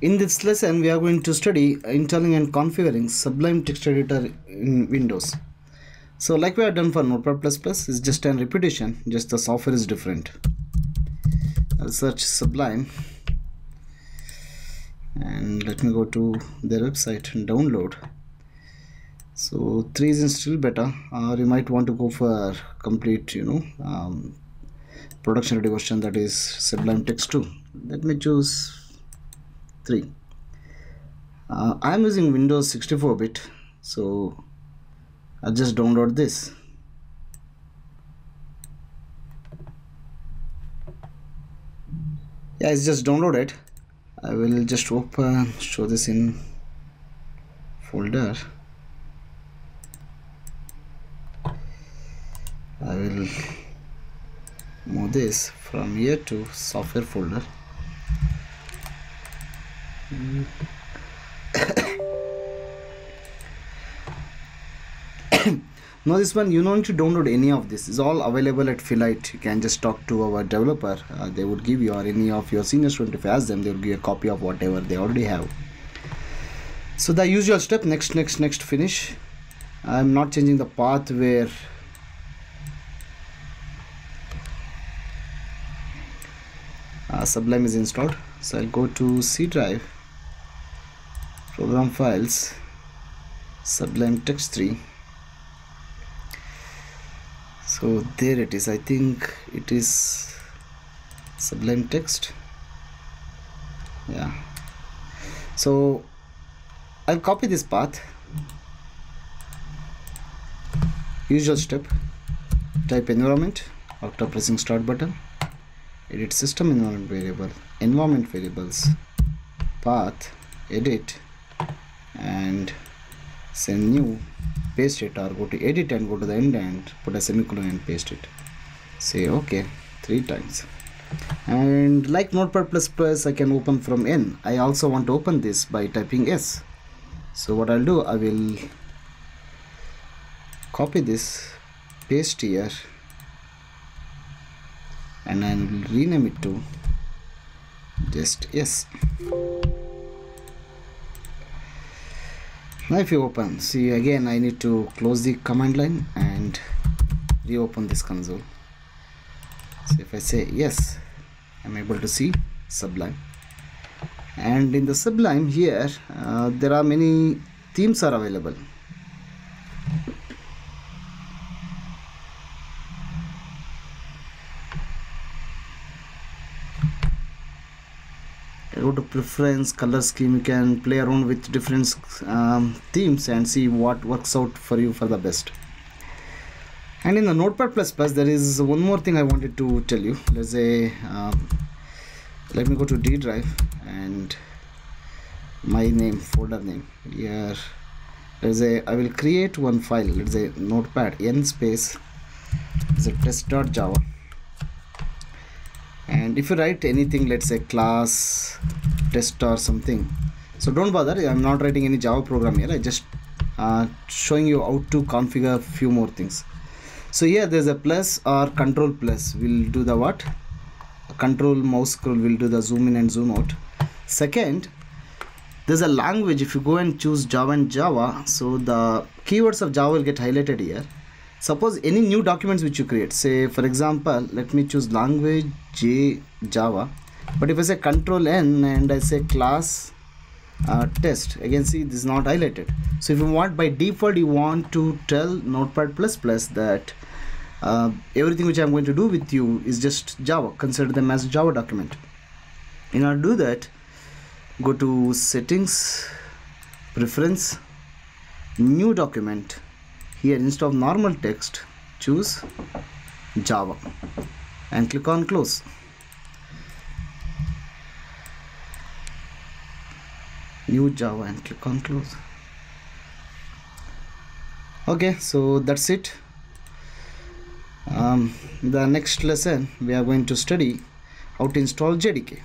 In this lesson, we are going to study installing and configuring Sublime Text Editor in Windows. So, like we have done for Notepad++, Plus is just an repetition, just the software is different. I'll search Sublime and let me go to their website and download. So, 3 is still better, or you might want to go for complete, you know, um, production ready version that is Sublime Text 2. Let me choose 3 uh, I'm using Windows 64 bit so I'll just download this. Yeah it's just downloaded. I will just open show this in folder. I will move this from here to software folder now this one you don't need to download any of this. It's all available at Felight. You can just talk to our developer. Uh, they would give you or any of your senior student if you ask them they will give you a copy of whatever they already have. So the usual step next next next finish. I'm not changing the path where uh, Sublime is installed. So I'll go to C drive program files. Sublime text 3 so there it is. I think it is Sublime text. Yeah. So I'll copy this path. Usual step. Type environment. After pressing start button. Edit system environment variable. Environment variables. Path. Edit and send new paste it or go to edit and go to the end and put a semicolon and paste it. Say ok three times. And like notepad plus plus i can open from n. I also want to open this by typing s. So what i'll do i will copy this paste here and I will rename it to just yes now if you open see again I need to close the command line and reopen this console. So if I say yes I'm able to see Sublime. And in the Sublime here uh, there are many themes are available go to preference color scheme you can play around with different um, themes and see what works out for you for the best. And in the notepad plus plus there is one more thing i wanted to tell you. Let's say um, let me go to d drive and my name folder name. Here let's say i will create one file. Let's say notepad n space is a test.java and if you write anything let's say class test or something so don't bother. I'm not writing any java program here. I just uh, showing you how to configure a few more things. So here there's a plus or control plus. We'll do the what? Control mouse scroll. Will do the zoom in and zoom out. Second there's a language. If you go and choose java and java so the keywords of java will get highlighted here suppose any new documents which you create say for example let me choose language j java. But if i say control n and i say class uh, test again see this is not highlighted. So if you want by default you want to tell notepad plus plus that uh, everything which i'm going to do with you is just java. Consider them as java document. In order to do that go to settings preference new document here instead of normal text choose java and click on close. New java and click on close. Okay so that's it. Um, the next lesson we are going to study how to install jdk